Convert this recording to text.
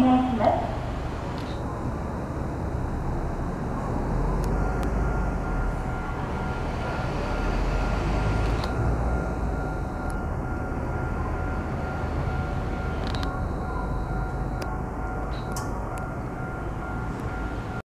願いします